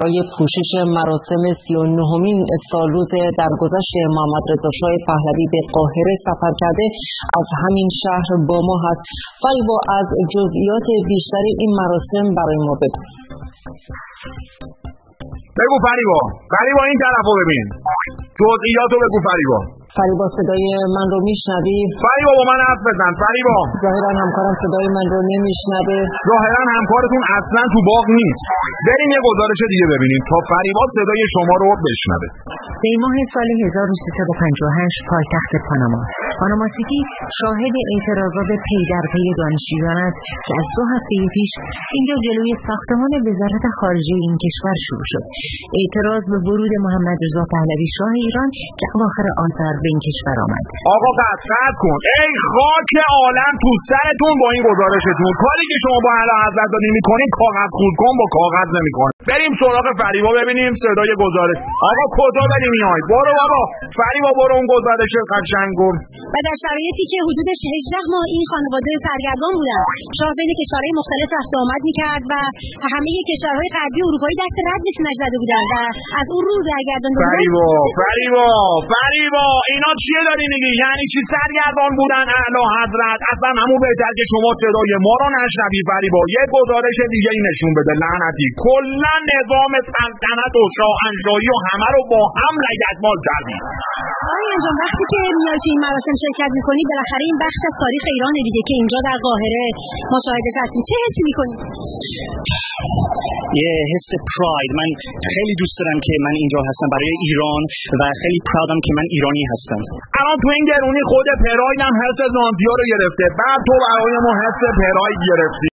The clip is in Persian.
برای پوشش مراسم سی و نهمین سالروز درگذشت محمد رضا شاه پهلوی به قاهره سفر کرده از همین شهر با ما هست. فریبا از جزئیات بیشتر این مراسم برای ما بگو بگو فریبا. فریبا این طرف رو ببین. جزئیات رو بگو فریبا. فریبا صدای من رو میشنوی؟ فریبا با من حرف بزن فریبا ظاهرا همکارم صدای من رو نمیشنوه. ظاهرا همکارتون اصلا تو باغ نیست. بریم یه گزارش دیگه ببینیم تا فریبا صدای شما رو بشنوه. دی ماه سال 1358 پایتخت پاناما. پاناما سیتی شاهد اعتراضات پی در پی دانشجویان است که از دو هفته پیش اینجا جلوی ساختمان وزارت خارجه این کشور شروع شد. اعتراض به ورود محمد رضا پهلوی شاه ایران که اواخر آذر به این کشور آمد. آقا قطع قطع کن. ای خاک عالم تو سرتون با این گزارشتون. کاری که شما با اعلی حضرت دارین کاغذ خود کن با کاغذ نمی‌کنه بریم سراغ فریبا ببینیم صدای گزارش آقا کجا داری میای؟ برو بابا. فریبا برو اون گزارش قشنگو و در شرایطی که حدود 18 ماه این خانواده سرگردان بودن شاه بین کشورهای مختلف رفت آمد می‌کرد و همه کشورهای غربی اروپایی دست رد سینش زده بودن و از اون رو سرگردان فریبا فریبا فریبا. اینا چیه داری میگی؟ یعنی چی سرگردان بودن اعلی حضرت؟ اصلا همون بهتر که شما صدای ما رو نشنوی فریبا. یه گزارش دیگه ای نشون بده لعنتی. کلا نظام سلطنت و شاهنشاهی و همه رو با هم لگدمال کردی آقای انجام وقتی که میای تو این مراسم شرکت می‌کنی بالاخره این بخش از تاریخ ایرانه دیگه که اینجا در قاهره مشاهدهش هستیم. چه حسی می‌کنی؟ یه حس پراید من خیلی دوست دارم که من اینجا هستم برای ایران و خیلی پراودم که من ایرانی هستم. الان تو این گرونی خود پراید هم حس زامبیا رو گرفته. بعد تو برای ما حس پراید گرفتی.